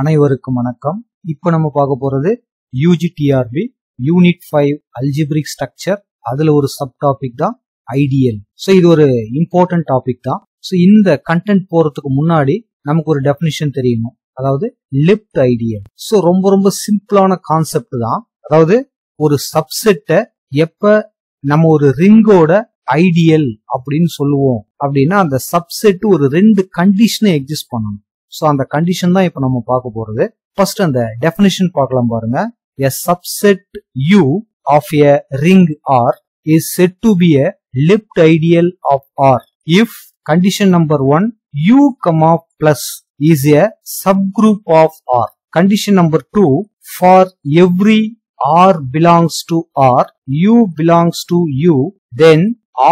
அனைவருக்கும் வணக்கம். இப்போ நம்ம பார்க்க போறது UGTRB unit five algebraic structure அதுல ஒரு சப் டாபிக் தான் ஐடியல் ஸோ இது ஒரு இம்பார்ட்டன்ட் டாபிக் தான். ஸோ இந்த கண்டென்ட் போறதுக்கு முன்னாடி நமக்கு ஒரு டெபினிஷன் தெரியணும் அதாவது லிப்ட் ஐடியல் ஸோ ரொம்ப ரொம்ப சிம்பிளான கான்செப்ட் தான். அதாவது ஒரு சப்செட்டை எப்ப நம்ம ஒரு ரிங்கோட ஐடியல் அப்படின்னு சொல்லுவோம். அப்படின்னா அந்த சப்செட் ஒரு ரெண்டு கண்டிஷனை எக்ஸிஸ்ட் பண்ணணும். ஸோ அந்த கண்டிஷன் தான் இப்போ நம்ம பார்க்க போறது. ஃபர்ஸ்ட் அந்த டெஃபினிஷன் பார்க்கலாம் பாருங்க. A subset U of a ring R is said to be a left ideal of R if condition number one U comma plus is a subgroup of R condition number two for every R belongs to R U belongs to U then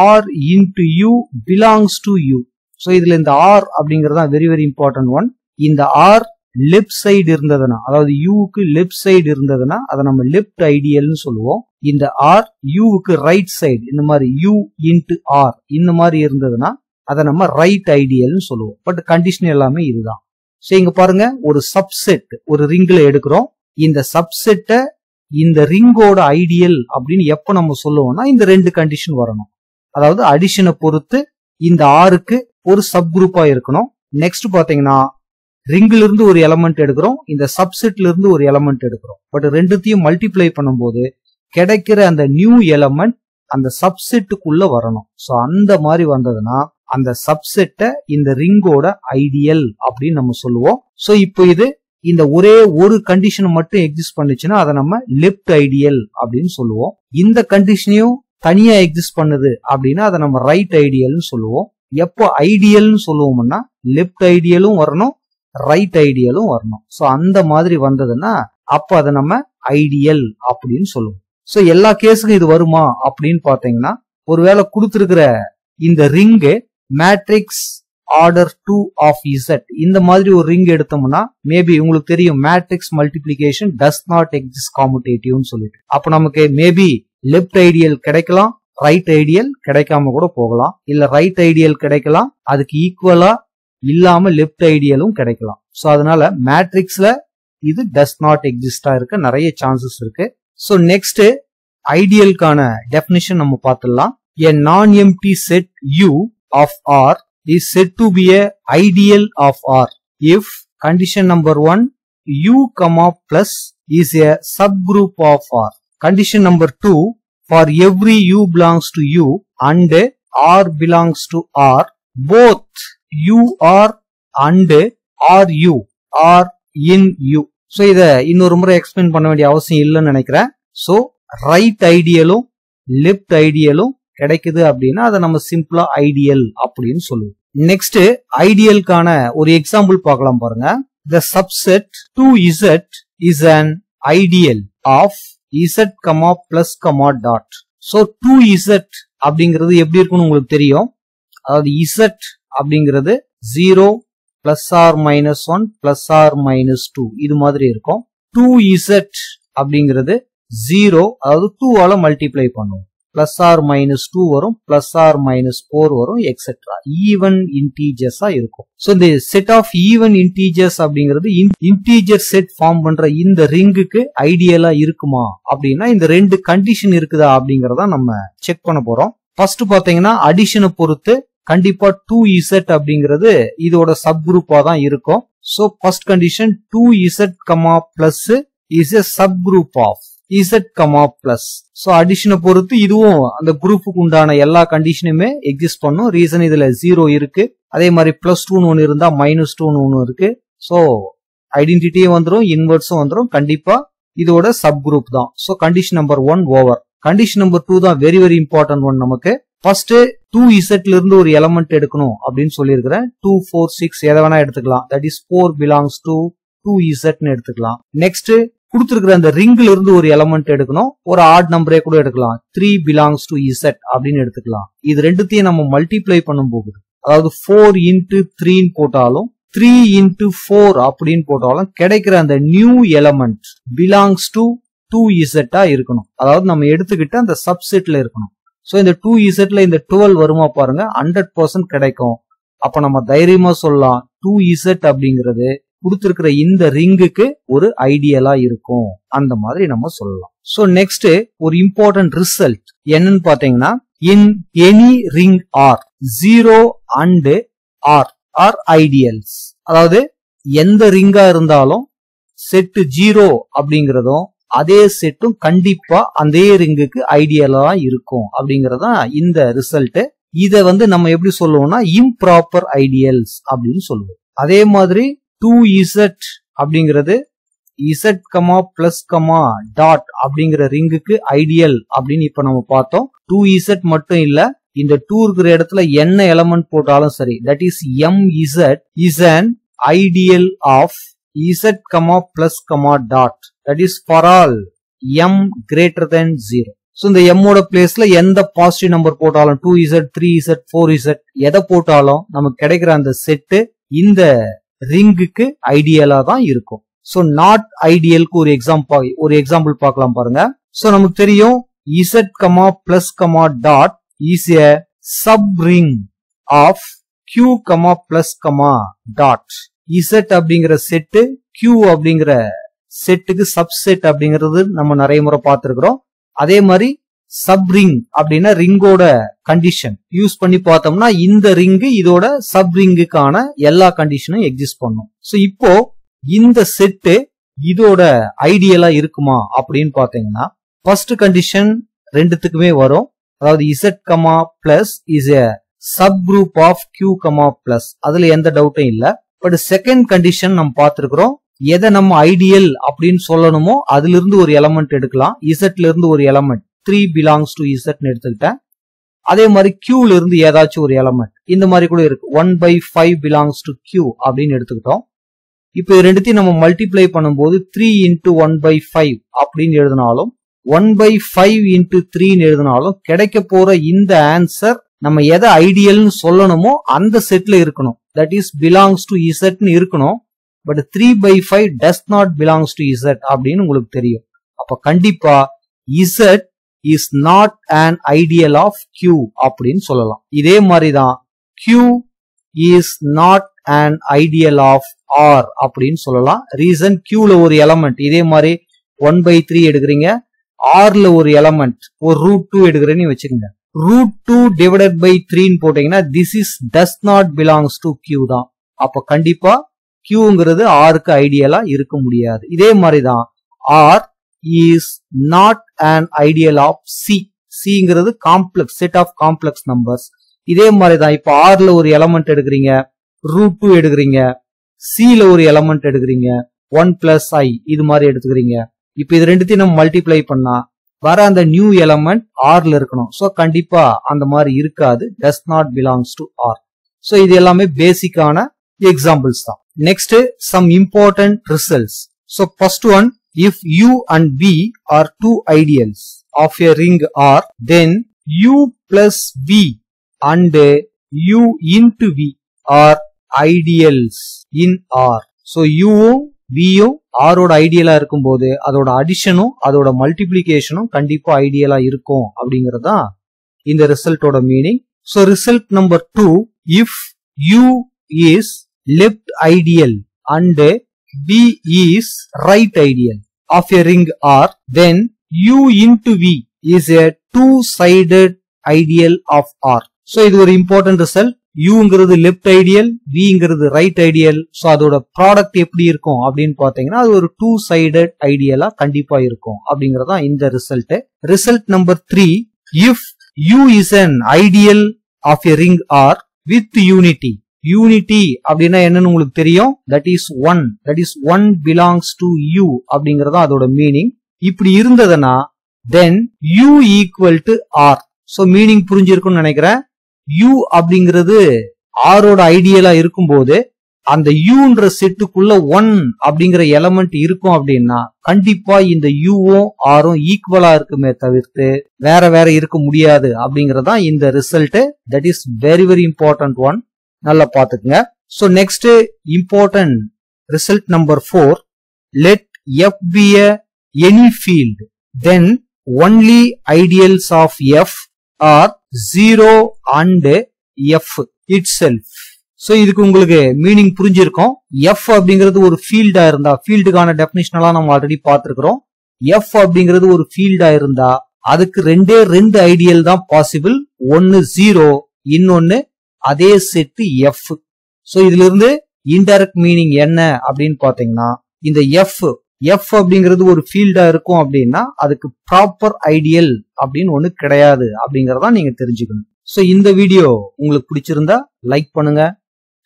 R into U belongs to U so இதுல இந்த R அப்படிங்கிறது தான் very very important one இந்த R left side இருந்ததுன்னா அதாவது யூவுக்கு left side இருந்ததுன்னா அதை நம்ம லெப்ட் ஐடியல்னு சொல்லுவோம். இந்த ஆர் யூவுக்கு ரைட் சைடு இந்த மாதிரி யூ இன்ட்டு ஆர் இந்த மாதிரி இருந்ததுன்னா அதை நம்ம ரைட் ஐடியல்னு சொல்லுவோம். பட் கண்டிஷன் எல்லாமே இதுதான். ஸோ இங்க பாருங்க ஒரு சப்செட் ஒரு ரிங்ல எடுக்கிறோம். இந்த சப்செட்டை இந்த ரிங்கோட ஐடியல் அப்படின்னு எப்போ நம்ம சொல்லுவோம்னா இந்த ரெண்டு கண்டிஷன் வரணும். அதாவது அடிஷனை பொறுத்து இந்த ஆருக்கு ஒரு சப் குரூப்பா இருக்கணும். நெக்ஸ்ட் பாத்தீங்கன்னா ரிங்ல இருந்து ஒரு எலமெண்ட் எடுக்கிறோம். இந்த சப்செட்ல இருந்து ஒரு எலமெண்ட் எடுக்கிறோம். பட் ரெண்டுத்தையும் மல்டிப்ளை பண்ணும்போது கிடைக்கிற அந்த நியூ எலமெண்ட் அந்த சப்செட்டுக்குள்ள வரணும். ஸோ அந்த மாதிரி வந்ததுன்னா அந்த சப்செட்டை இந்த ரிங்கோட ஐடியல் அப்படின்னு நம்ம சொல்லுவோம். ஸோ இப்போ இது இந்த ஒரே ஒரு கண்டிஷன் மட்டும் எக்ஸிஸ்ட் பண்ணுச்சுன்னா அதை நம்ம லெப்ட் ஐடியல் அப்படின்னு சொல்லுவோம். இந்த கண்டிஷனையும் தனியா எக்ஸிஸ்ட் பண்ணுது அப்படின்னா அதை நம்ம ரைட் ஐடியல்னு சொல்லுவோம். எப்போ ஐடியல்னு சொல்லுவோம்னா லெப்ட் ஐடியலும் வரணும் ரைட் ஐடியலும் வரணும். ஸோ அந்த மாதிரி வந்ததுன்னா அப்போ அதை நம்ம ஐடியல் அப்படின்னு சொல்லுவோம். ஸோ எல்லா கேஸுக்கும் இது வருமா அப்படின்னு பார்த்தீங்கன்னா ஒருவேளை கொடுத்துருக்கிற இந்த ring matrix order two of Z இந்த மாதிரி ஒரு ரிங் எடுத்தோம்னா மேபி உங்களுக்கு தெரியும் matrix multiplication does not exist காமுடேட்டிவ்னு சொல்லிட்டு. அப்ப நமக்கு மேபி லெப்ட் ஐடியல் கிடைக்கலாம் ரைட் ஐடியல் கிடைக்காம கூட போகலாம். இல்ல ரைட் ஐடியல் கிடைக்கலாம். அதுக்கு ஈக்குவலா இல்லாம லெப்ட் ஐடியலும் கிடைக்கலாம். சோ அதனால மேட்ரிக்ஸ்ல இது டஸ் நாட் எக்ஸிஸ்டா இருக்க. நிறைய சான்சஸ் இருக்கு. சோ நெக்ஸ்ட் ஐடியலுக்கான டெபினிஷன் நம்ம பார்த்துடலாம். A non empty set U of R is set to be a ideal of R. If condition number 1 U comma plus is a subgroup of R. Condition number 2 for every U belongs to U and R belongs to R both U R and R U are in U. So இதை இன்னொரு முறை explain பண்ண வேண்டிய அவசியம் இல்லைன்னு நினைக்கிறேன். So right ஐடியலும் left ஐடியலும் கிடைக்குது அப்படின்னா அதை நம்ம சிம்பிளா ஐடியல் அப்படின்னு சொல்லுவோம். நெக்ஸ்ட் ஐடியலுக்கான ஒரு எக்ஸாம்பிள் பார்க்கலாம் பாருங்க. The subset two Z is an ideal of Z comma plus comma dot so two Z அப்படிங்கிறது எப்படி இருக்குன்னு உங்களுக்கு தெரியும்? அதாவது இசட் அப்படிங்கிறது zero plus or minus one plus or minus two இது மாதிரி இருக்கும். டூ இசட் அப்படிங்கிறது ஜீரோ அதாவது டூவால மல்டிப்ளை பண்ணுவோம். பிளஸ் ஆர் மைனஸ் டூ வரும் பிளஸ் ஆர் மைனஸ் ஃபோர் வரும் எக்ஸெட்ரா ஈவன் இன்டீஜர்ஸா இருக்கும். ஸோ இந்த செட் ஆஃப் ஈவன் இன்டீஜர்ஸ் அப்படிங்கிறது இன்டீஜர் செட் ஃபார்ம் பண்ற இந்த ரிங்குக்கு ஐடியலா இருக்குமா? அப்படின்னா இந்த ரெண்டு கண்டிஷன் இருக்குதா அப்படிங்கறத நம்ம செக் பண்ண போறோம். ஃபர்ஸ்ட் பாத்தீங்கன்னா அடிஷனை பொறுத்து கண்டிப்பா டூ இசட் அப்படிங்கிறது இதோட சப் குரூப்பா தான் இருக்கும். So first condition two Z comma plus is a subgroup of Z comma plus so அடிஷனை பொறுத்து இதுவும் அந்த குரூப்புக்கு உண்டான எல்லா கண்டிஷனுமே எக்ஸிஸ்ட் பண்ணும். ரீசன் இதுல ஜீரோ இருக்கு. அதே மாதிரி பிளஸ் டூன்னு ஒன்று இருந்தா மைனஸ் டூன்னு ஒன்று இருக்கு. ஸோ ஐடென்டிட்டியும் வந்துடும் இன்வெர்ட்ஸும் வந்துடும் கண்டிப்பா இதோட சப் குரூப் தான். So condition number one over condition number two தான் வெரி வெரி இம்பார்ட்டன்ட் ஒன் நமக்கு. ஃபர்ஸ்ட் டூ இசட்ல இருந்து ஒரு எலமெண்ட் எடுக்கணும் அப்படின்னு சொல்லியிருக்கிறேன். டூ ஃபோர் சிக்ஸ் எதை வேணா எடுத்துக்கலாம். That is four belongs to two இசட்னு எடுத்துக்கலாம். நெக்ஸ்ட் கொடுத்துருக்கிற அந்த ரிங்ல இருந்து ஒரு எலமெண்ட் எடுக்கணும். ஒரு ஆட் நம்பரே கூட எடுக்கலாம். த்ரீ பிலாங்ஸ் டு இசட் அப்படின்னு எடுத்துக்கலாம். இது ரெண்டுத்தையும் நம்ம மல்டிப்ளை பண்ணும் போகுது. அதாவது ஃபோர் இன்ட்டு த்ரீன்னு போட்டாலும் த்ரீ இன்ட்டு ஃபோர் அப்படின்னு போட்டாலும் கிடைக்கிற அந்த new element belongs to two இசட்டா இருக்கணும். அதாவது நம்ம எடுத்துக்கிட்ட அந்த சப்செட்ல இருக்கணும். ஸோ இந்த டூ இசட்ல இந்த டுவெல் வருமா பாருங்க ஹண்ட்ரட் பர்சன்ட் கிடைக்கும். அப்ப நம்ம தைரியமா சொல்லலாம் டூ இசட் அப்படிங்கிறது கொடுத்திருக்கிற இந்த ரிங்குக்கு ஒரு ஐடியலா இருக்கும். அந்த மாதிரி நம்ம சொல்லலாம். சோ நெக்ஸ்ட் ஒரு இம்பார்ட்டன்ட் ரிசல்ட் என்னன்னு பாத்தீங்கன்னா in any ring R zero and R are ideals அதாவது எந்த ரிங்கா இருந்தாலும் செட் ஜீரோ அப்படிங்கறதும் அதே செட்டும் கண்டிப்பா அதே ரிங்குக்கு ஐடியலா இருக்கும். அப்படிங்கறதான் இந்த ரிசல்ட் இத வந்து நம்ம எப்படி சொல்லுவோம்னா இம்ப்ராப்பர் ஐடியல்ஸ் அப்படின்னு சொல்லுவோம். அதே மாதிரி டூ இசட் அப்படிங்கிறது Z comma plus comma dot அப்படிங்கிற ரிங்குக்கு ஐடியல் அப்படின்னு இப்ப நம்ம பார்த்தோம். டூ இசட் மட்டும் இல்ல இந்த டூ இருக்கிற இடத்துல என்ன எலமெண்ட் போட்டாலும் சரி that is M Z is an ideal of Z comma plus comma dot that is for all M greater than zero so இந்த எம்மோட பிளேஸ்ல எந்த பாசிட்டிவ் நம்பர் போட்டாலும் two Z three Z four Z எதை போட்டாலும் நமக்கு கிடைக்கிற அந்த செட்டு இந்த ரிங்குக்கு ஐடியலா தான் இருக்கும். ஸோ நாட் ஐடியலுக்கு ஒரு எக்ஸாம்பிள் ஒரு எக்ஸாம்பிள் பார்க்கலாம் பாருங்க. ஸோ நமக்கு தெரியும் Z comma plus comma dot is a subring of Q comma plus comma dot Z அப்படிங்கிற செட்டு கியூ அப்படிங்கிற செட்டுக்கு சப்செட் அப்படிங்கிறது நம்ம நிறைய முறை பார்த்திருக்கிறோம். அதே மாதிரி சப் ரிங் அப்படின்னா ரிங்கோட கண்டிஷன் யூஸ் பண்ணி பார்த்தோம்னா இந்த ரிங்கு இதோட சப் ரிங்குக்கான எல்லா கண்டிஷனும் எக்ஸிஸ்ட் பண்ணும். ஸோ இப்போ இந்த செட்டு இதோட ஐடியலா இருக்குமா அப்படின்னு பாத்தீங்கன்னா ஃபர்ஸ்ட் கண்டிஷன் ரெண்டுத்துக்குமே வரும். அதாவது Z comma plus is a subgroup of Q comma plus அதுல எந்த டவுட்டும் இல்ல. பட் செகண்ட் கண்டிஷன் நம்ம பார்த்திருக்கிறோம். எதை நம்ம ஐடியல் அப்படின்னு சொல்லணுமோ அதுல இருந்து ஒரு எலமெண்ட் எடுக்கலாம். இசட்ல இருந்து ஒரு எலமெண்ட் த்ரீ பிலாங்ஸ் டு இசட்னு எடுத்துக்கிட்டேன். அதே மாதிரி கியூல இருந்து ஏதாச்சும் ஒரு எலமெண்ட் இந்த மாதிரி கூட இருக்கு. One by five belongs to Q அப்படின்னு எடுத்துக்கிட்டோம். இப்போ இது ரெண்டுத்தையும் நம்ம மல்டிப்ளை பண்ணும்போது three into one by five அப்படின்னு எழுதினாலும் ஒன் பை ஃபைவ் இன்டூ த்ரீன்னு எழுதினாலும் கிடைக்க போற இந்த ஆன்சர் நம்ம எதை ஐடியல்னு சொல்லணுமோ அந்த செட்ல இருக்கணும். தட் இஸ் பிலாங்ஸ் டு இசட்னு இருக்கணும். But three by five does not belongs to Z அப்படின்னு உங்களுக்கு தெரியும். அப்ப கண்டிப்பா Z is not and ideal of Q அப்படின்னு சொல்லலாம். இதே மாதிரிதான் Q is not and ideal of R அப்படின்னு சொல்லலாம். ரீசன் கியூல ஒரு எலமெண்ட் இதே மாதிரி ஒன் பை த்ரீ எடுக்கிறீங்க. ஆர்ல ஒரு எலமெண்ட் ஒரு ரூட் டூ எடுக்கிறேன்னு வச்சுக்கோங்க. ரூட் டூ டிவைடட் பை த்ரீன்னு போட்டீங்கன்னா this is does not belongs to Q தான். அப்ப கண்டிப்பா கியூங்கிறது ஆருக்கு ஐடியலா இருக்க முடியாது. இதே மாதிரிதான் R is not and ideal of C சிங்கிறது complex set of complex numbers இதே மாதிரி தான் இப்ப ஆர்ல ஒரு எலமெண்ட் எடுக்கிறீங்க ரூட் டூ எடுக்கிறீங்க சில ஒரு எலமெண்ட் எடுக்கிறீங்க ஒன் பிளஸ் ஐ இது மாதிரி எடுத்துக்கிறீங்க. இப்ப இது ரெண்டுத்தையும் நம்ம மல்டிப்ளை பண்ணா வர அந்த நியூ எலமெண்ட் ஆர்ல இருக்கணும். ஸோ கண்டிப்பா அந்த மாதிரி இருக்காது does not belongs to R so இது எல்லாமே பேசிக்கான எக்ஸாம்பிள்ஸ் தான். Next some important results so first one if U and B are two ideals of a ring R then U plus B and U into V are ideals in R so யூவும் பியும் ஆரோட ஐடியலா இருக்கும்போது அதோட அடிஷனும் அதோட மல்டிபிளிகேஷனும் கண்டிப்பா ஐடியலா இருக்கும் அப்படிங்கறது தான் இந்த ரிசல்ட்டோட meaning so result number two if U is left ideal and B is right ideal of a ring R then U into V is a two sided ideal of R So இது ஒரு important result யூங்கிறது left ideal விங்கிறது right ideal So அதோட product எப்படி இருக்கும் அப்படின்னு பார்த்தீங்கன்னா அது ஒரு டூ சைடட் ஐடியலா கண்டிப்பா இருக்கும் அப்படிங்கறதா இந்த result. Result number three if U is an ideal of a ring R with unity unity அப்படின்னா என்னன்னு உங்களுக்கு தெரியும்? That is one that is one belongs to U அப்படிங்கறதா அதோட மீனிங் இப்படி இருந்ததுன்னா then U equal to R so meaning புரிஞ்சிருக்கும்னு நினைக்கிறேன். யூ அப்படிங்கிறது ஆரோட ஐடியலா இருக்கும்போது அந்த யூன்ற செட்டுக்குள்ள ஒன் அப்படிங்கிற எலமெண்ட் இருக்கும் அப்படின்னா கண்டிப்பா இந்த யூவும் ஆரும் ஈக்குவலா இருக்குமே தவிர்த்து வேற வேற இருக்க முடியாது அப்படிங்கறதான் இந்த result that is very very important one நல்லா பாத்துக்கங்க so next important result number four let F B any field then only ideals of F R zero and F itself so இதுக்கு உங்களுக்கு மீனிங் புரிஞ்சிருக்கும். எஃப் அப்படிங்கிறது ஒரு ஃபீல்டா இருந்தா ஃபீல்டுக்கான டெபினிஷன் நம்ம ஆல்ரெடி பார்த்திருக்கிறோம். எஃப் அப்படிங்கிறது ஒரு ஃபீல்டா இருந்தா அதுக்கு ரெண்டே ரெண்டு ஐடியல் தான் பாசிபிள் ஒன்னு ஜீரோ இன்னொன்னு அதே செட்டு எஃப் சோ இதுல இருந்து இன்டைரக்ட் மீனிங் என்ன அப்படின்னு பாத்தீங்கன்னா இந்த எஃப் எஃப் அப்படிங்கிறது ஒரு ஃபீல்டா இருக்கும் அப்படின்னா அதுக்கு ப்ராப்பர் ஐடியல் அப்படின்னு ஒண்ணு கிடையாது அப்படிங்கறத நீங்க தெரிஞ்சுக்கணும். சோ இந்த வீடியோ உங்களுக்கு பிடிச்சிருந்தா லைக் பண்ணுங்க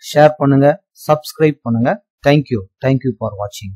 ஷேர் பண்ணுங்க சப்ஸ்கிரைப் பண்ணுங்க. தேங்க்யூ தேங்க்யூ ஃபார் வாட்சிங்